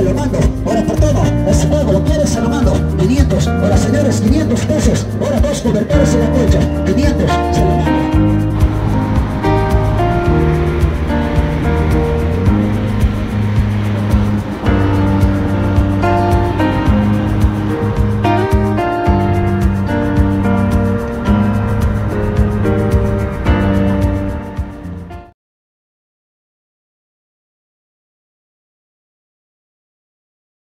se lo mando, ahora por todo, ese juego lo quieres, se lo mando, 500, ahora señores, 500 pesos, ahora dos cobertores